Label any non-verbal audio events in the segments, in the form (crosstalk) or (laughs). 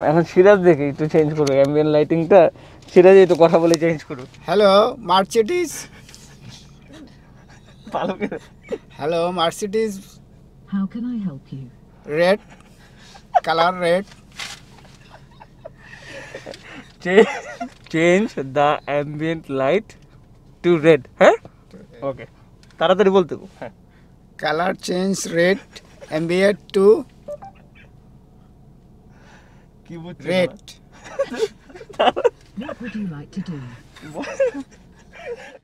এখন সিরাজ দেখে একটু চেঞ্জ করো অ্যাম্বিয়েন্ট লাইটিংটা সিরাজই তো কথা বলে চেঞ্জ করো হ্যালো মার্সিডিজ ভালো hello Mercedes How can I help you? Red colour red change the ambient light to red হ্যাঁ? ওকে তাড়াতাড়ি বলতে হ্যাঁ। কালার চেঞ্জ রেড এমবিএ টু কি (laughs) বুঝছো red What would you like to do? (laughs)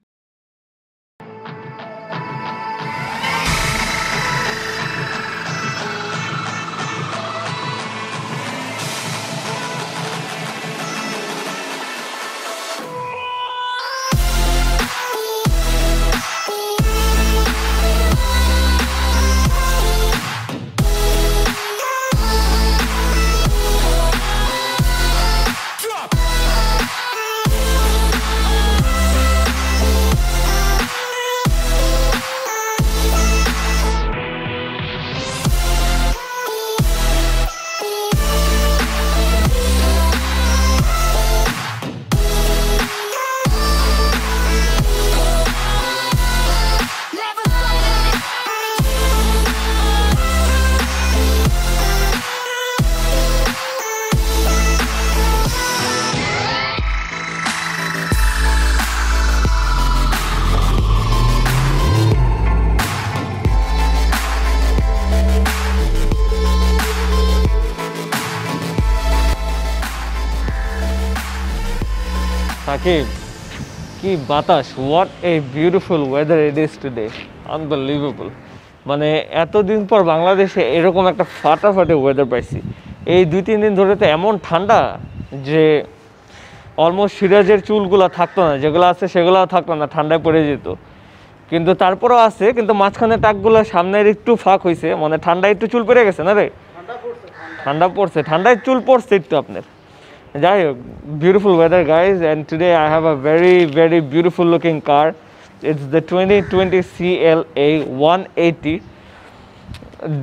Sakib কি বাতাস what a beautiful weather it is today unbelievable মানে এতদিন পর বাংলাদেশে এরকম একটা ফাটাফাটি ওয়েদার পাইছি। এই দুই তিন দিন ধরে তো এমন ঠান্ডা যে অলমোস্ট সিরাজের চুলগুলো থাকতো না যেগুলো আছে সেগুলো থাকতো না ঠান্ডায় পড়ে যেত। কিন্তু তারপরেও আছে কিন্তু মাঝখানে টাকগুলো সামনের একটু ফাঁক হয়েছে মানে ঠান্ডায় একটু চুল পড়ে গেছে না রে? ঠান্ডা পড়ছে ঠান্ডায় চুল পড়ছে একটু আপনার। যাই হোক beautiful weather guys and today I have a very very beautiful looking car it's the twenty twenty C L A one eighty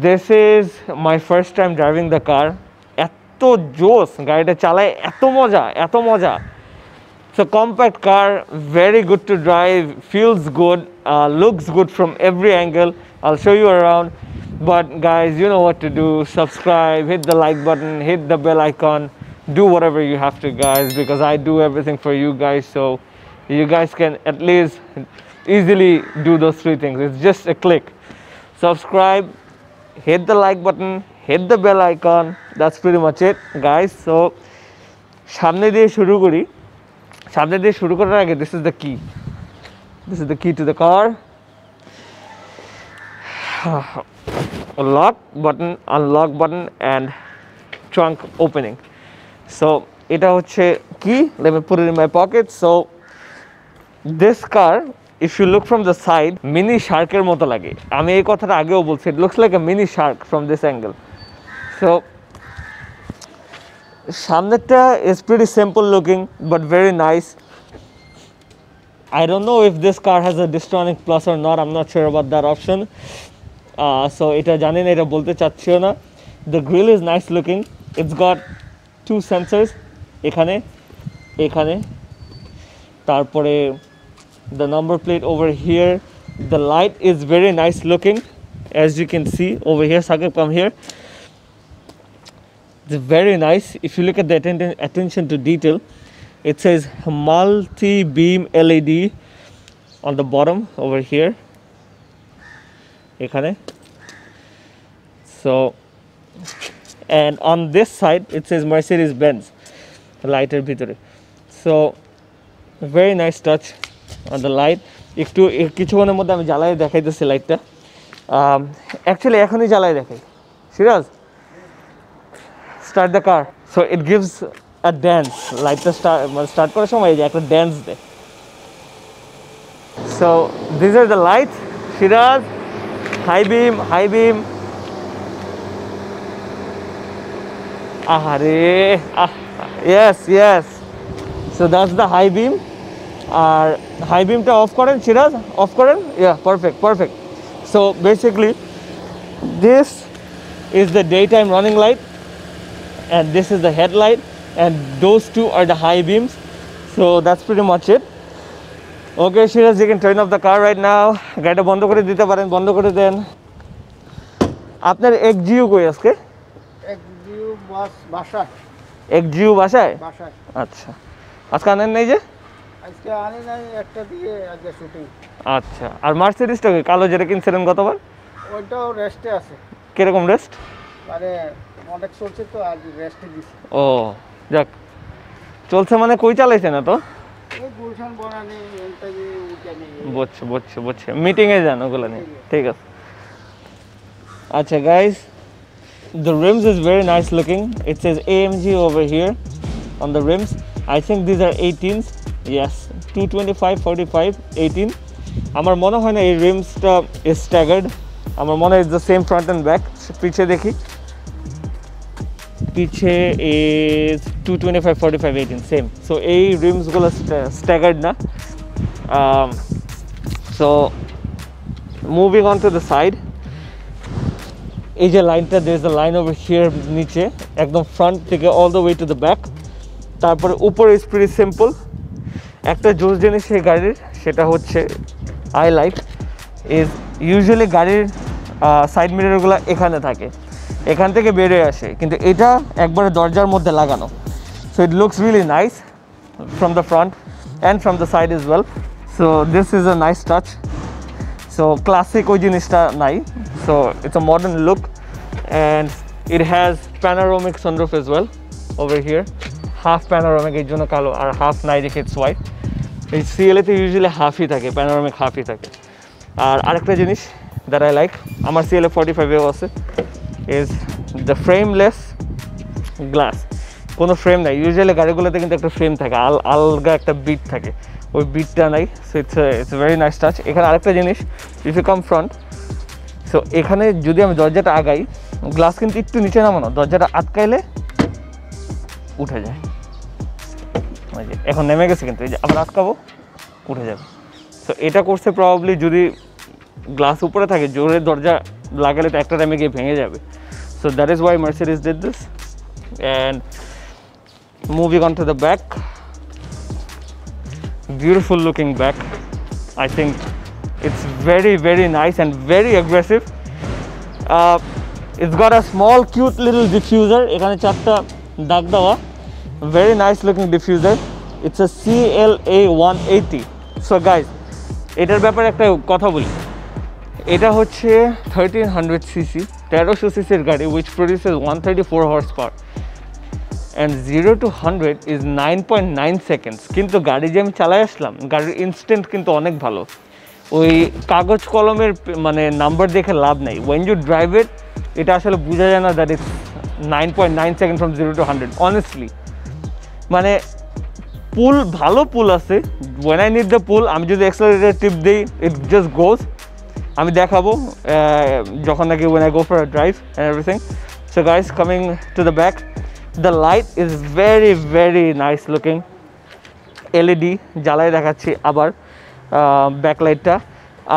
this is my first time driving the car এত জোস গাড়িটা চালায় এত মজা এত মজা So compact car, very good to drive, feels good, uh, looks good from every angle. I'll show you around. But guys, you know what to do. Subscribe, hit the like button, hit the bell icon, do whatever you have to guys because I do everything for you guys. So you guys can at least easily do those three things. It's just a click. Subscribe, hit the like button, hit the bell icon. That's pretty much it guys. So সামনে দিয়ে শুরু করি সামনে দিয়ে শুরু করার আগে this is the key this is the key to the car lock button unlock button and trunk opening so এটা হচ্ছে কি let me put in my pocket so this car if you look from the side mini শার্কের মতো লাগে আমি এই কথাটা আগেও বলছি it looks like a mini shark from this angle so সামনেরটা is pretty simple looking but very nice I don't know if this car has a Distronic Plus or. I'm not sure about that option. Uh, so এটা জানি না এটা বলতে চাচ্ছিও না The grill is nice looking. It's got two sensors এখানে এখানে তারপরে the number plate over here. The light is very nice looking as you can see over here. Sakib come here. It's very nice. If you look at the atten- attention to detail, it says multi-beam LED on the bottom over here. এখানে so and on this side, it says Mercedes Benz লাইটের ভিতরে। So, very nice touch on the light একটু কিছুক্ষণের মধ্যে আমি জ্বালাই দেখাইতেছি লাইটটা অ্যাকচুয়ালি এখনই জ্বালাই দেখাই। Siraj start the car so it gives a dance লাইটটা স্টার্ট মানে স্টার্ট করার সময় যে একটা ড্যান্স দেয়। So this are the light Siraj high beam high beam আহারে, আহ yes yes so that's the high beam R high বিমটা off করেন, সিরাজ অফ করেন? Yeah perfect perfect so basically this is the day time running light and this is the headlight and those two are the high beams. So, that's pretty much it. Okay Shiraz you can turn off the car right now. গাড়িটা বন্ধ করে দিতে পারেন, বন্ধ করে দেন। আপনার এক জিও কই আজকে? বাস বাসায়। এক জিও বাসায়? বাসায়। আচ্ছা। আজকে আনেন নেই যে? আজকে আনি নাই একটা দিয়ে আজকে শুটিং আচ্ছা। আর মার্সিডিসটা কই? কালো যেটা কিনছিলেন গতবার? ওইটাও রেস্টে আছে। কীরকম রেস্ট মানে অনেক চলছে তো আজ রেস্টে দিছি। ও যাক। চলছে মানে কই চালাইছে না তো? বুঝছি বুঝছি বুঝছি। মিটিংয়ে যান ওগুলো নিয়ে। ঠিক আছে। আচ্ছা guys the rims is very nice looking it says AMG over here on the rims I think these are 18s yes 225 45 18 আমার মনে হয় না এই রিমসটা is staggered আমার মনে হয় the same front and back পিছে দেখি পিছে is 225 45 18 সেম সো এই রিমসগুলো স্ট্যাগার্ড না um, so moving on to the side এই যে লাইনটা there the line over here নিচে, একদম ফ্রন্ট থেকে all the way to the back তারপরে উপরে ইজ সিম্পল একটা জোস জিনিস এই গাড়ির, সেটা হচ্ছে আই লাইক ইজ ইউজুয়ালি গাড়ির সাইড মিররগুলো এখানে থাকে। এখান থেকে বেরিয়ে আসে। কিন্তু এটা একবারে দরজার মধ্যে লাগানো। So it looks really nice from the front and from the side is well so this is a nice touch so classic ওই জিনিসটা নাই। So, it's a modern look and it has panoramic sunroof as well over here. Half panoramic এর জন্য কালো আর half নাই দেখে it's white. এই CLA তে ইউজুয়ালি হাফই থাকে প্যানোরামিক হাফই থাকে. আর আরেকটা জিনিস দ্যাট আই লাইক আমার সিএলএ ফর্টি ফাইভেও আছে ইজ দ্য ফ্রেমলেস গ্লাস কোনো ফ্রেম নাই ইউজুয়ালি গাড়িগুলোতে কিন্তু একটা ফ্রেম থাকে, আল, আলগা একটা বিট থাকে। ওই বিটটা নাই so it's it's very nice touch এখানে আরেকটা জিনিস if you come front so এখানে যদি আমি দরজাটা আগাই গ্লাস কিন্তু একটু নিচে নামানো, দরজাটা আটকাইলে উঠে যায়। এখন নেমে গেছে কিন্তু, এই যে আবার আটকাবো, উঠে যাবে। সো এটা করছে প্রবাবলি যদি গ্লাস উপরে থাকে, জোরে দরজা লাগালে তো একটা টাইমে গিয়ে ভেঙে যাবে। So that is why Mercedes did this and moving on to the back. Beautiful looking back. I think it's very very nice and very aggressive. Uh, it's got a small cute little diffuser. এখানে চারটা দাগ দেওয়া। Very nice looking diffuser. It's a CLA 180 so guys এটার ব্যাপারে একটা কথা বলি। এটা হচ্ছে থার্টিন হান্ড্রেড সিসি তেরোশো সিসির গাড়ি which produces one thirty four horse power and zero to hundred is nine point nine seconds কিন্তু গাড়ি যে আমি চালাই আসলাম গাড়ির ইনস্ট্যান্ট কিন্তু অনেক ভালো। ওই কাগজ কলমের মানে নাম্বার দেখে লাভ নেই। ওয়েন ইউ ড্রাইভ ইট এটা আসলে বোঝা যায় না that is nine point nine second from zero to hundred honestly মানে পুল, ভালো পুল আছে। When I need the pull আমি যদি এক্সেলারেটার টিপ দিই ইট জাস্ট গোস আমি দেখাবো যখন নাকি when I go for drive and everything so guys coming to the back the light is very very nice looking LED জ্বালাই দেখাচ্ছি আবার। ব্যাকলাইটটা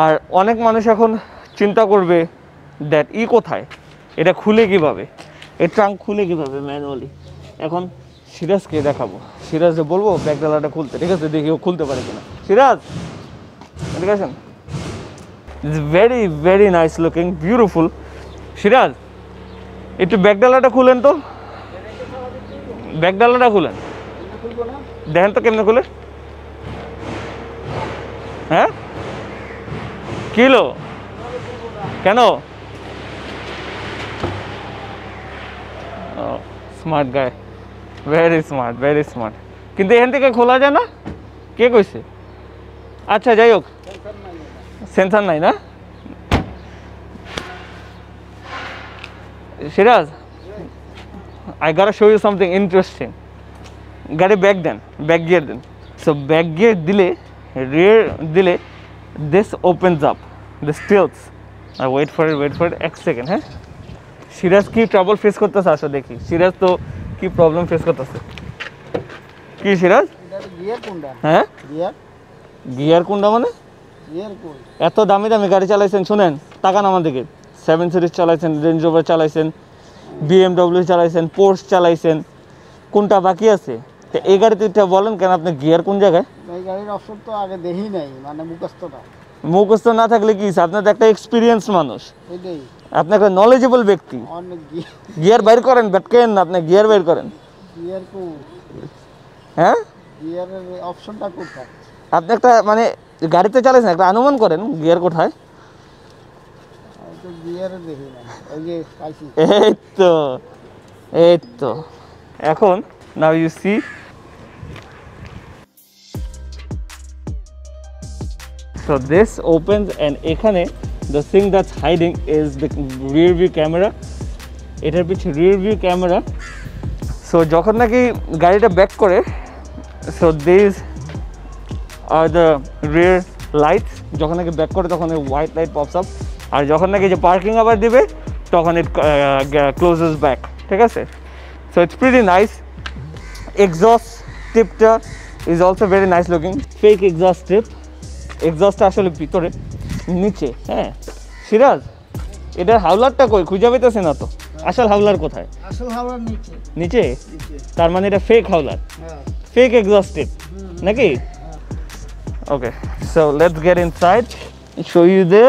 আর অনেক মানুষ এখন চিন্তা করবে দ্যাট ই কোথায়? এটা খুলে কীভাবে? এর ট্রাঙ্ক খুলে কীভাবে ম্যানুয়ালি এখন সিরাজকে দেখাবো। সিরাজে বলব ব্যাকডালাটা খুলতে। ঠিক আছে? দেখি ও খুলতে পারে কিনা। সিরাজ! ঠিক আছে it's very very nice looking beautiful Siraj, একটু ব্যাকডালাটা খুলেন তো। ব্যাকডালাটা খুলেন। দেখেন তো কেমনে খুলে। হ্যাঁ? কিলো? কেন? স্মার্ট গায়ে ভেরি স্মার্ট ভেরি স্মার্ট কিন্তু এখান থেকে খোলা যায় না? কে কইছে? আচ্ছা যাই হোক। সেন্সার নাই না? Siraj I gotta show you something interesting গাড়ি back then back gear then so back gear দিলে রিয়ার দিলে this opens up this tilts R wait for it wait for it এক সেকেন্ড হ্যাঁ? সিরাজ কি ট্রাবল ফেস করতেছে? আসো দেখি। সিরাজ তো কি প্রবলেম ফেস করতেছে? কি সিরাজ? হ্যাঁ? গিয়ার কোনটা মানে? গিয়ার এত দামি দামি গাড়ি চালাইছেন শুনেন তাকান আমার দিকে। সেভেন সিরিজ চালাইছেন রেঞ্জ রোভার চালাইছেন বিএমডব্লিউ চালাইছেন পোর্স চালাইছেন কোনটা বাকি আছে? তো এই গাড়িতে এটা বলেন কেন আপনি গিয়ার কোন জায়গায়? এই গাড়ির অপশন তো আগে দেখি নাই মানে মুখস্থটা। মুখস্থ না থাকলে কি আপনার তো একটা এক্সপিরিয়েন্স মানুষ। আপনি একটা নলেজেবল ব্যক্তি। গিয়ার বাইর করেন ব্যাটকেন না আপনি গিয়ার বাইর করেন? হ্যাঁ? অপশনটা কোথায়? আপনি একটা মানে গাড়িতে চালাইছেন একটা অনুমান করেন গিয়ার কোথায়? এই তো এই তো। এখন now you see so this opens and এখানে the thing that's hiding is the rear view camera. এটার পিছনে rear view camera. So যখন নাকি গাড়িটা ব্যাক করে, so these are the rear lights. যখন নাকি ব্যাক করে, তখন হোয়াইট লাইট পপস আপ আর যখন নাকি যে পার্কিং আবার দিবে, তখন ইট ক্লোজেস ব্যাক ঠিক আছে? So it's pretty nice exhaust টিপটা is also very nice looking fake exhaust tip exhaust আসলে ভিতরে নিচে হ্যাঁ। সিরাজ এটার হাওলারটা কই? খুঁজে পেতেছে না তো। আসল হাওলার কোথায়? নিচে। তার মানে এটা ফেক হাওলার। ফেক এক্সস্টেড নাকি? Okay so let's get inside show you the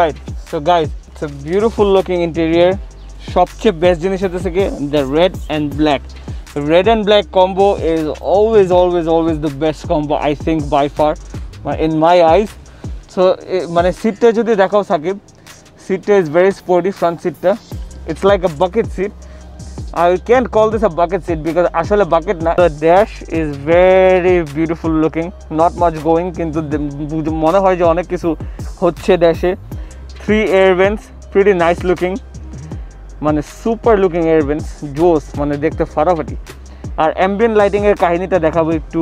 right so guys it's beautiful looking interior সবচেয়ে বেস্ট জিনিস হতে কি? The red and black red and black combo is always always always the best combo i think by far in my eyes so মানে সিটটা যদি দেখাও সাকিব সিটটা is very sporty front সিটটা it's like a bucket seat I can't call this a bucket seat because আসলে bucket না the dash is very beautiful looking not much going কিন্তু মনে হয় যে অনেক কিছু হচ্ছে ড্যাশে three air vents pretty nice looking মানে সুপার লুকিং এয়ার ভেন্টস জোস মানে দেখতে ফাটাফাটি। আর অ্যাম্বিয়েন্ট লাইটিংয়ের কাহিনিটা দেখাবো একটু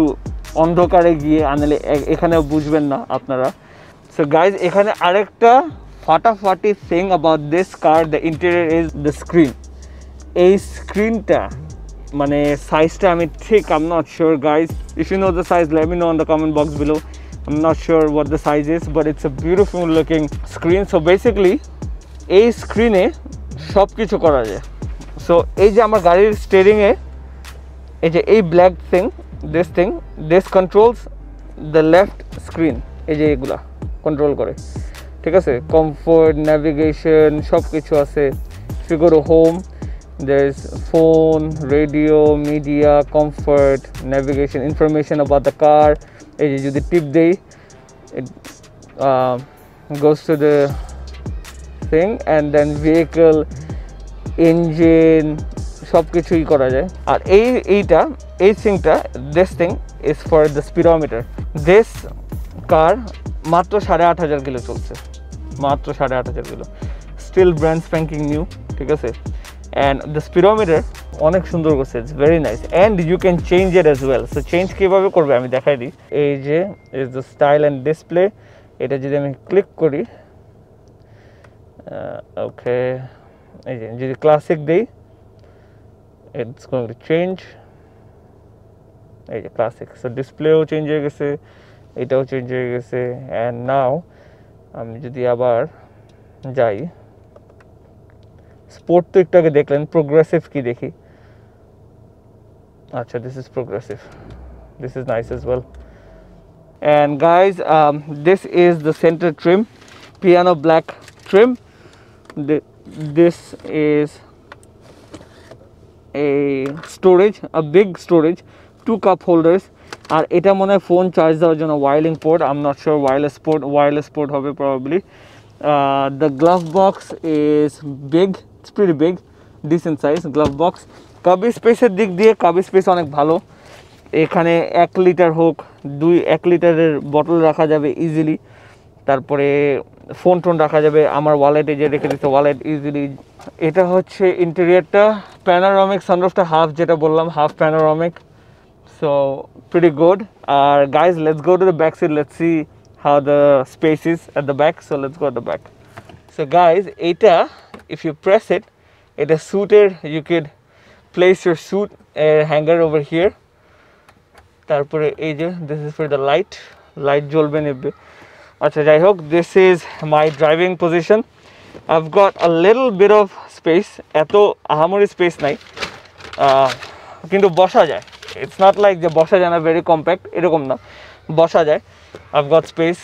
অন্ধকারে গিয়ে আনলে এ- এখানেও বুঝবেন না আপনারা। সো গাইজ এখানে আরেকটা ফাটাফাটি thing about this car the interior is the screen এই স্ক্রিনটা মানে সাইজটা আমি ঠিক I'm not sure guys if you know the size let me know on the comment box below I'm not sure what the size is but it's a beautiful looking screen so basically এই স্ক্রিনে সব কিছু করা যায়। So এই যে আমার গাড়ির স্টেরিংয়ে এই যে এই black thing this thing this controls the left screen এই যে এগুলা কন্ট্রোল করে। ঠিক আছে? কমফোর্ট ন্যাভিগেশন সব কিছু আছে ফিগোর home there phone radio media comfort navigation information about the car এই যে যদি টিপ দেই uh, goes to thing and then vehicle engine সব কিছুই করা যায়। আর এই, এইটা, এই সিংটা this thing is for the speedometer this car মাত্র সাড়ে আট হাজার কিলো চলছে। মাত্র সাড়ে আট হাজার kilo. Still brand spanking new ঠিক আছে? অ্যান্ড দ্য স্পিডোমিটার অনেক সুন্দর করছে it's very nice and you can change it as well so change কীভাবে করবে আমি দেখাই দিই। এই যে is the style and display এটা যদি আমি ক্লিক করি ওকে এই যে যদি ক্লাসিক দিই ইটস গোয়িং টু চেঞ্জ এই যে ক্লাসিক সো ডিসপ্লেও চেঞ্জ হয়ে গেছে এটাও চেঞ্জ হয়ে গেছে অ্যান্ড নাও আমি যদি আবার যাই স্পোর্ট তো একটু আগে দেখলেন প্রোগ্রেসিভ কি দেখি আচ্ছা this is progressive this is nice as well and guys um, this is the center trim. Piano black trim. Th- this is a storage, a big storage. Two cup holders. আর এটা মনে হয় phone charge দেওয়ার জন্য whaling port um not sure wireless port wireless port হবে probably the glove box is big it's pretty big decent size glove box কাবি স্পেসের দিক দিয়ে কাবি স্পেস অনেক ভালো। এখানে এক লিটার হোক, দুই, এক লিটারের বটল রাখা যাবে ইজিলি তারপরে ফোন টোন রাখা যাবে, আমার ওয়ালেটে যে রেখে দিতে ওয়ালেট ইজিলি এটা হচ্ছে ইন্টেরিয়ারটা প্যানারমিক সানরুফটা হাফ যেটা বললাম half panoramic so pretty good R guys let's go to the back seat let's see how the space is at the back so let's go the back so guys এইটা if you press it এটা স্যুটের you could place your suit এর hanger over here তারপরে এই যে this is for the light light জ্বলবে নেবে আচ্ছা যাই হোক this is my driving position I've got a little bit of space এত আহামরি স্পেস নাই কিন্তু বসা যায়। ইটস নট লাইক যে বসা যায় না ভেরি কম্প্যাক্ট এরকম না। বসা যায়। I've got space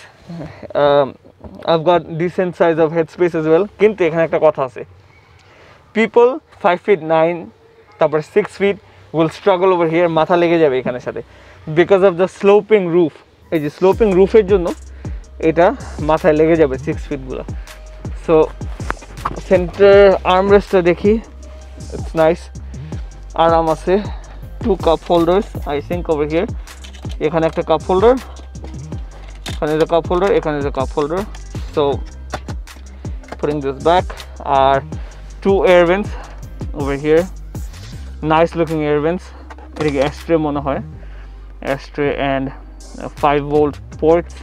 I've got decent size of head space as well কিন্তু এখানে একটা কথা আছে। পিপল ফাইভ ফিট নাইন তারপর six feet will struggle over here মাথা লেগে যাবে এখানের সাথে। Because of the sloping roof এই যে স্লোপিং রুফের জন্য এটা মাথায় লেগে যাবে সিক্স ফিটগুলো সো সেন্টার আর্মরেস্টটা দেখি। ইটস নাইস আরাম আছে। Two cup holders I think over here এখানে একটা কাপ হোল্ডার এখানে যে কাপ হোল্ডার এখানে যে cup holder so putting this back R two air vents over nice looking vents এটাকে ashtray মনে হয়। Ashtray and five 5 volt ports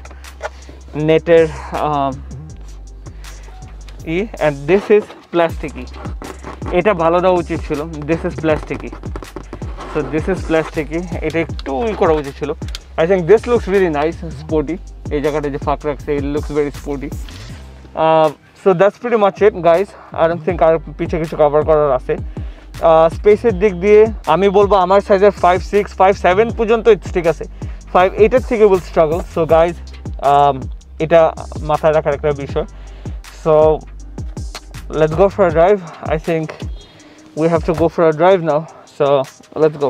নেটের ই অ্যান্ড দিস ইজ প্লাস্টিকই এটা ভালো দেওয়া উচিত ছিল। দিস ইজ প্লাস্টিকই সো দিস ইজ প্লাস্টিকই এটা একটু ই করা উচিত ছিল। I think this looks very nice sporty এই জায়গাটা যে ফাঁক রাখছে, it looks very sporty so that's pretty much it guys I don't think আর পিছে কিছু কভার করার আছে। স্পেসের দিক দিয়ে আমি বলব আমার সাইজের ফাইভ সিক্স ফাইভ সেভেন পর্যন্ত ঠিক আছে। ফাইভ এইটের থেকে উইল স্ট্রাগল সো গাইজ এটা মাথায় রাখার একটা বিষয় so let's go for a drive i think we have to go for a drive now so let's go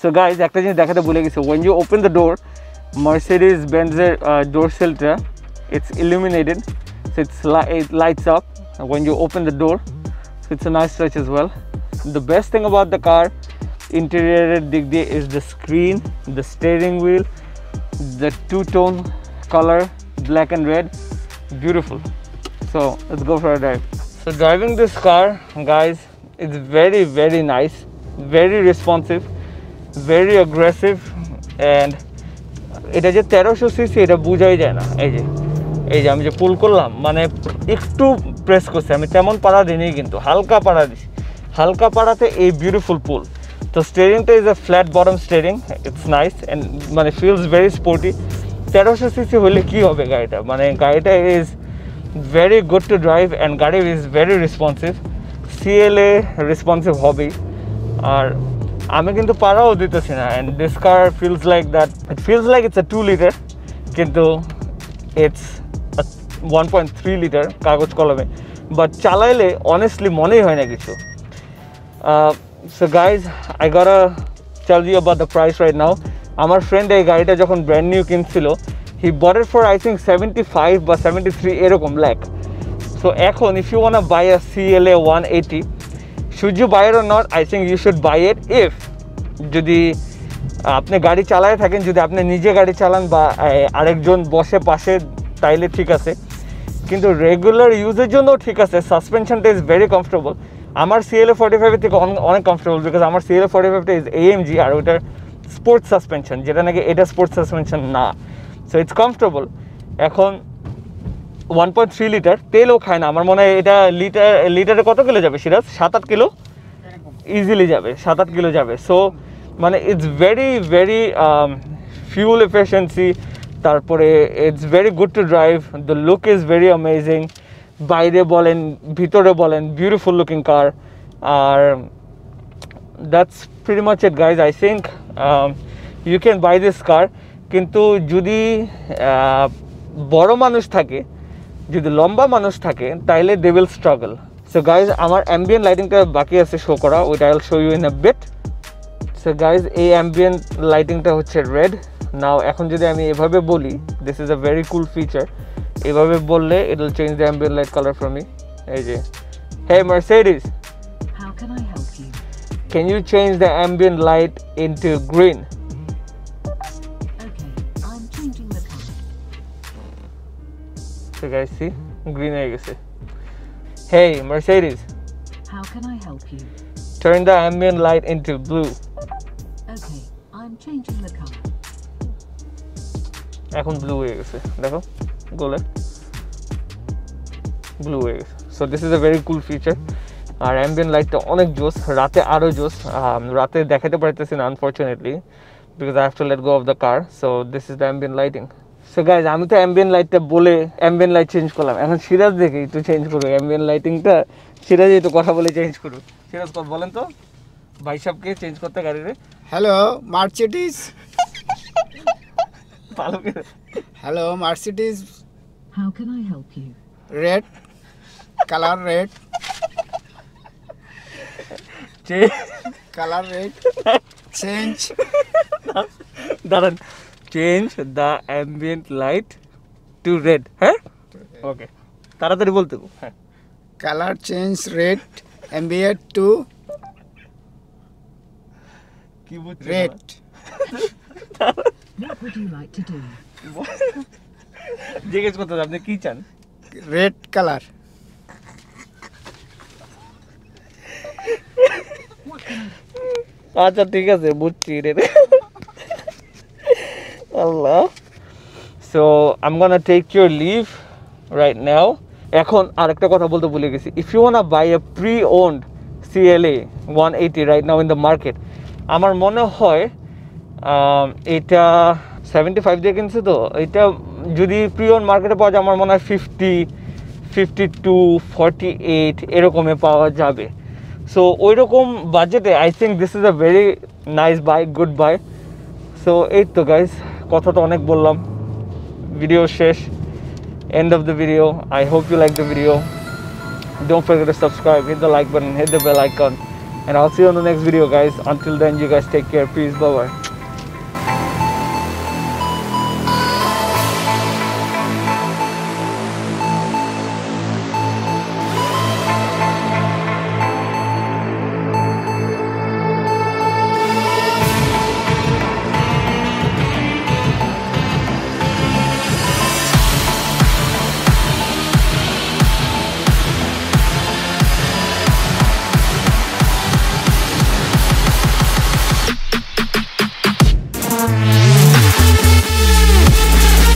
so guys একটা জিনিস দেখাতে ভুলে গেছি when you open the door mercedes benzের door সিলটা it's illuminated so it's li- it lights up when you open the door so it's a nice touch as well the best thing about the car interior দিক দিয়ে is the screen the steering wheel the two-tone color black and red, beautiful. So, let's go for a drive. So, driving this car, guys, it's very very nice, very responsive, very aggressive, and এটা যে তেরোশো CC এটা বোঝাই যায় না। এই যে এই যে আমি যে পুল করলাম মানে একটু প্রেস করছি। আমি তেমন পাড়া দিইনি কিন্তু, হালকা পাড়া দিছি। হালকা পাড়াতে এই বিউটিফুল পুল তো স্টেরিংটা is a flat bottom steering it's nice and মানে ফিলস ভেরি স্পোর্টি তেরোশো সিসি হলে কী হবে গাড়িটা? মানে গাড়িটা is very good to drive and গাড়ি is very responsive CLA responsive হবেই। আর আমি কিন্তু পারাও দিতেছি না। And this car feels like that it feels like it's a two litre কিন্তু it's one point three litre কাগজ কলমে। বাট চালাইলে অনেস্টলি মনেই হয় না কিছু। So guys I got tell you about the price right now আমার friend এই গাড়িটা যখন brand new কিনছিল he bought it for I think seventy five বা সেভেন্টি থ্রি এরকম ল্যাক সো এখন if you want buy a C L A one eighty should you buy or not I think you should buy it if যদি আপনি গাড়ি চালায় থাকেন, যদি আপনি নিজে গাড়ি চালান বা আরেকজন বসে পাশে, তাইলে ঠিক আছে। কিন্তু রেগুলার ইউজের জন্যও ঠিক আছে সাসপেনশনটা ইজ ভেরি কমফোর্টেবল আমার সিএলএ ফর্টি ফাইভের থেকে অন- অনেক কমফোর্টেবল বিকজ আমার সিএলএ ফর্টি ফাইভটা ইজ এএমজি আর ওটার স্পোর্টস সাসপেনশন যেটা নাকি এটা স্পোর্টস সাসপেনশন না। সো ইটস কমফোর্টেবল এখন ওয়ান পয়েন্ট থ্রি লিটার তেলও খায় না। আমার মনে হয় এটা লিটার লিটারে কত কিলো যাবে, সিরাজ? সাত আট কিলো? ইজিলি যাবে, সাত আট কিলো যাবে। সো মানে it's very very fuel efficiency তারপরে it's very good to drive the look is very amazing বাইরে বলেন, ভিতরে বলেন beautiful looking car R that's pretty much it guys I think you can buy this car কিন্তু যদি আহ, বড় মানুষ থাকে যদি লম্বা মানুষ থাকে তাইলে they will struggle so guys আমার অ্যাম্বিয়েন্ট লাইটিংটা বাকি আছে শো করা ওইটা I show you in a bit so guys এই অ্যাম্বিয়েন্ট লাইটিংটা হচ্ছে রেড নাও এখন যদি আমি এভাবে বলি this is a very cool feature এভাবে বললে it will change the ambient light colour for me এই যে hey Mercedes can you change the ambient light into green Okay, I'm changing the color. so guys see green হয়ে গেছে hey mercedes How can I help you? turn the ambient light into blue Okay, I'm changing the color. এখন blue হয়ে গেছে দেখো গোলে blue হয়ে গেছে so this is a very cool feature R ambient লাইটটা অনেক জোস রাতে আরও জোস রাতে দেখাতে পারতেছি না unfortunately because I have to let go of the car so this is the ambient lighting so guys আমি তো অ্যাম্বিয়েন্ট লাইটটা বলে অ্যাম্বিয়েন্ট লাইট চেঞ্জ করলাম। এখন সিরাজ দেখে একটু চেঞ্জ করব অ্যাম্বিয়েন্ট লাইটিংটা সিরাজ একটু কথা বলে চেঞ্জ করব সিরাজ কত বলেন তো। ভাই সাহেবকে চেঞ্জ করতে গাড়িরে। Hello Mercedes. ভালো করে। Hello, Mercedes. How can I help you? Red. Color red. Change- Color red. Change. দাঁড়ান change the ambient light to red হ্যাঁ ওকে তাড়াতাড়ি বলতে গো। হ্যাঁ Color change red. Ambient to কি বুঝছি red. What would you like to do? জিজ্ঞেস করতে হবে, আপনি কি চান Red color. আচ্ছা ঠিক আছে, বুঝছি রে। Allah. So um gonna take your leave right now এখন আরেকটা কথা বলতে ভুলে গেছি। If you want buy a pre owned CLA one eighty right now in the market আমার মনে হয় এটা সেভেন্টি ফাইভ দিয়ে কিনছে তো, এটা যদি প্রি ওন মার্কেটে পাওয়া যায়, আমার মনে হয় fifty fifty two forty eight এরকমে পাওয়া যাবে। সো ওই রকম বাজেটে I think this is a very nice bye good bye so এই তো গাইজ কথা তো অনেক বললাম ভিডিও শেষ end of the video i hope you like the video don't forget to subscribe hit the like button hit the bell icon and i'll see you on the next video guys until then you guys take care peace bye bye